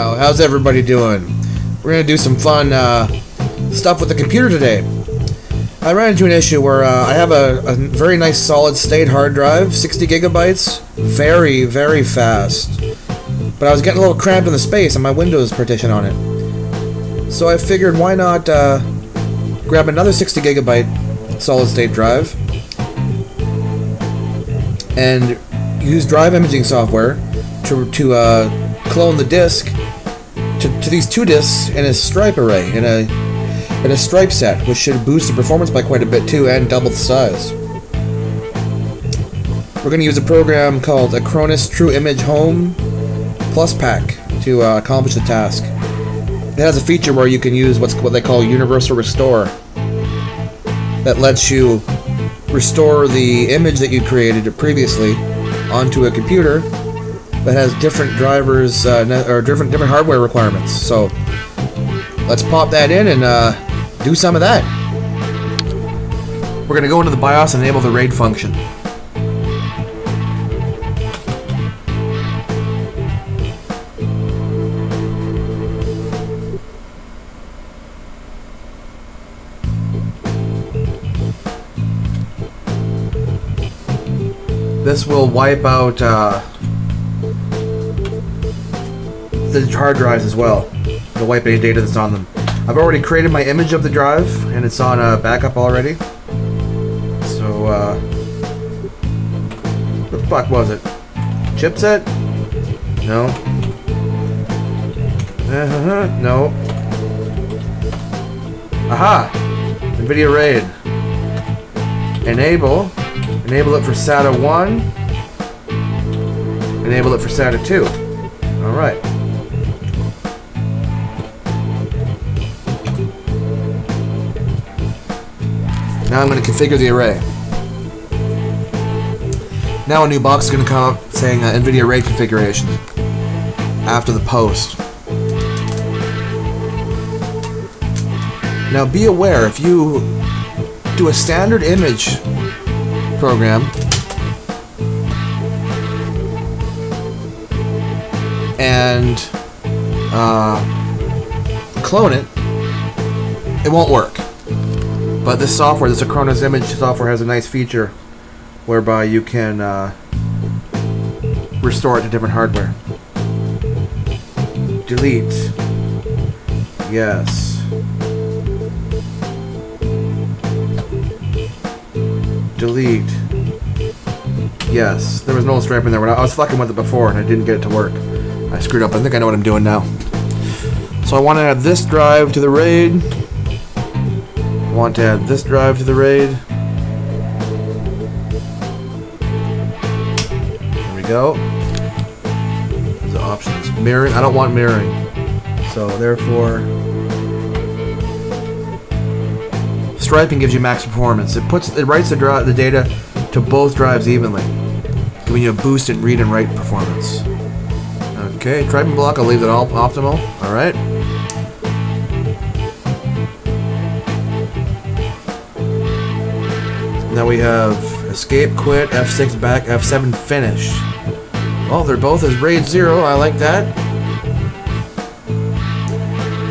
How's everybody doing? We're gonna do some fun uh, stuff with the computer today. I ran into an issue where uh, I have a, a, very nice solid state hard drive, 60 gigabytes, very, very fast. But I was getting a little cramped in the space on my Windows partition on it. So I figured why not uh, grab another 60 gigabyte solid state drive and use drive imaging software to, to uh, clone the disk to, to these two disks in a stripe array, in a, in a stripe set, which should boost the performance by quite a bit too and double the size. We're going to use a program called Acronis True Image Home Plus Pack to uh, accomplish the task. It has a feature where you can use what's what they call Universal Restore that lets you restore the image that you created previously onto a computer that has different drivers uh, or different different hardware requirements. So let's pop that in and uh, do some of that. We're going to go into the BIOS and enable the RAID function. This will wipe out uh, the hard drives as well. It'll wipe any data that's on them. I've already created my image of the drive, and it's on a backup already. So, uh, what the fuck was it? Chipset? No. Uh -huh, no. Aha! NVIDIA RAID. Enable. Enable it for SATA 1. Enable it for SATA 2. Alright. Now I'm going to configure the array. Now a new box is going to come up saying uh, NVIDIA RAID configuration after the post. Now be aware, if you do a standard image program and uh, clone it, it won't work. But this software, this Acronis image software has a nice feature whereby you can uh, restore it to different hardware. Delete. Yes. Delete. Yes. There was no stripe in there. When I was fucking with it before and I didn't get it to work. I screwed up. I think I know what I'm doing now. So I want to add this drive to the RAID want to add this drive to the RAID. There we go. The options. Mirroring. I don't want mirroring. So therefore, striping gives you max performance. It puts it writes the, the data to both drives evenly, giving you a boost in read and write performance. Okay, striping block. I'll leave it all optimal. All right. Now we have escape, quit, F6 back, F7 finish. Well, they're both as RAID 0. I like that.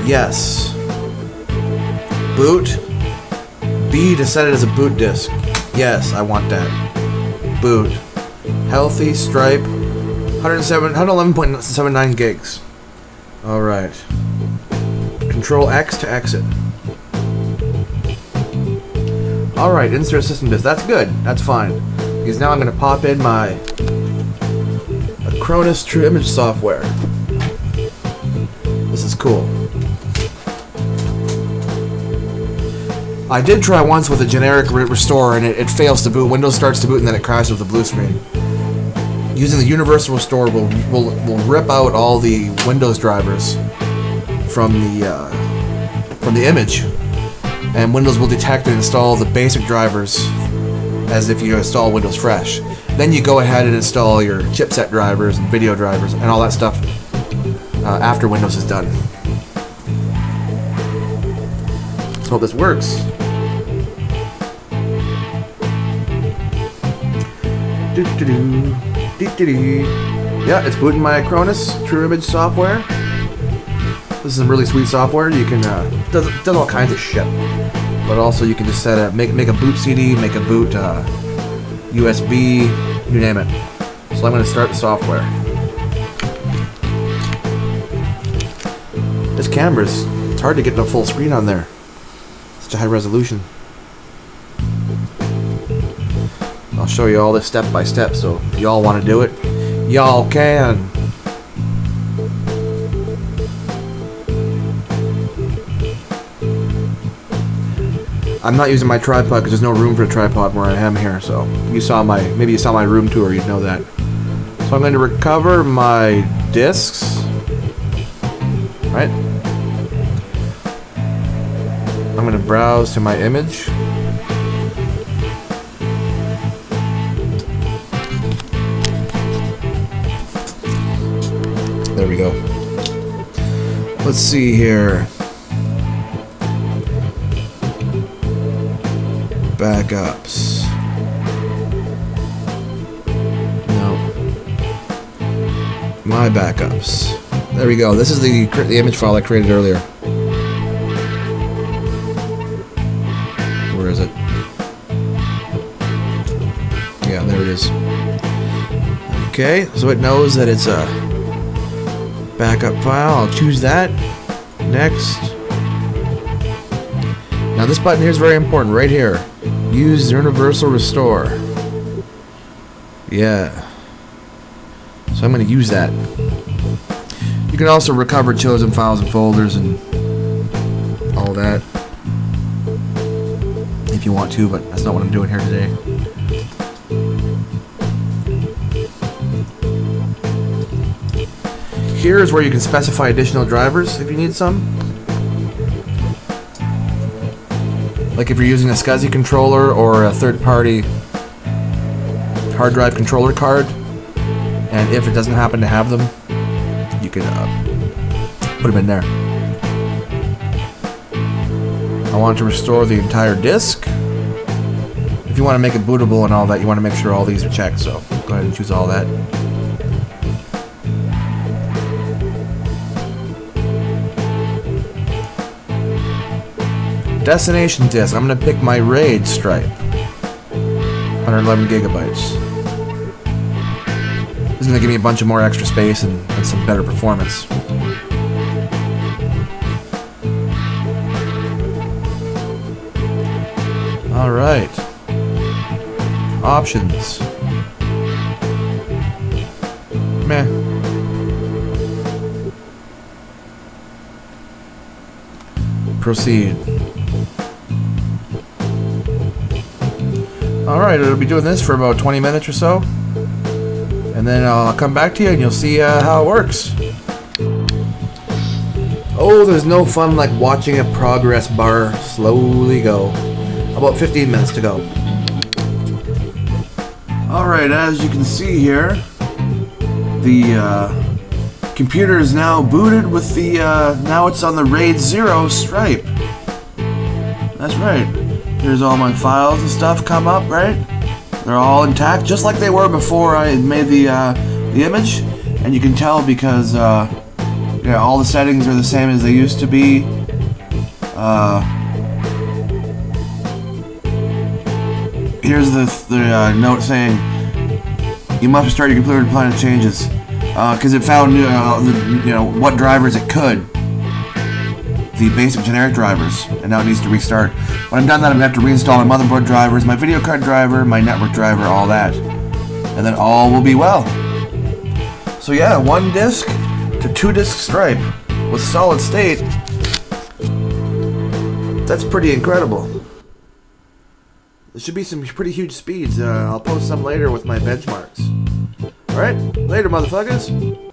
Yes. Boot. B to set it as a boot disk. Yes, I want that. Boot. Healthy, stripe. 107, 111.79 gigs. Alright. Control X to exit. Alright, insert system disk. That's good. That's fine. Because now I'm going to pop in my Acronis True Image software. This is cool. I did try once with a generic restore and it, it, fails to boot. Windows starts to boot and then it crashes with the blue screen. Using the Universal Restore will, will, will rip out all the Windows drivers from the, uh, from the image and Windows will detect and install the basic drivers as if you install Windows Fresh. Then you go ahead and install your chipset drivers and video drivers and all that stuff uh, after Windows is done. So hope this works. Do -do -do. Yeah, it's booting my Acronis True Image software. This is some really sweet software. You can uh, does does all kinds of shit. But also you can just set up make make a boot CD, make a boot uh, USB, you name it. So I'm going to start the software. This camera's it's hard to get the full screen on there. Such a high resolution. I'll show you all this step by step, so if y'all want to do it, y'all can. I'm not using my tripod because there's no room for a tripod where I am here, so you saw my, maybe you saw my room tour, you'd know that. So I'm going to recover my discs, right? I'm going to browse to my image. There we go. Let's see here. Backups. No. My backups. There we go. This is the the image file I created earlier. Where is it? Yeah, there it is. Okay, so it knows that it's a backup file. I'll choose that. Next. Now this button here is very important, right here. Use Universal Restore. Yeah. So I'm going to use that. You can also recover chosen files and folders and all that. If you want to, but that's not what I'm doing here today. Here's where you can specify additional drivers if you need some. Like if you're using a SCSI controller or a third-party hard drive controller card, and if it doesn't happen to have them, you can uh, put them in there. I want to restore the entire disk. If you want to make it bootable and all that, you want to make sure all these are checked, so go ahead and choose all that. Destination disk. I'm gonna pick my RAID stripe. 111 gigabytes. This is gonna give me a bunch of more extra space and, and some better performance. Alright. Options. Meh. Proceed. Alright, it'll be doing this for about 20 minutes or so. And then I'll come back to you and you'll see uh, how it works. Oh, there's no fun like watching a progress bar slowly go. About 15 minutes to go. Alright, as you can see here, the uh, computer is now booted with the, uh, now it's on the RAID 0 stripe. That's right. Here's all my files and stuff come up, right? They're all intact, just like they were before I made the, uh, the image. And you can tell because, uh, yeah, all the settings are the same as they used to be. Uh, here's the, the uh, note saying, you must restart your computer to plan changes. Because it found, uh, the, you know, what drivers it could the basic generic drivers, and now it needs to restart. When I'm done that, I'm going to have to reinstall my motherboard drivers, my video card driver, my network driver, all that. And then all will be well. So yeah, one disk to two disk stripe with solid state. That's pretty incredible. There should be some pretty huge speeds. Uh, I'll post some later with my benchmarks. Alright, later motherfuckers.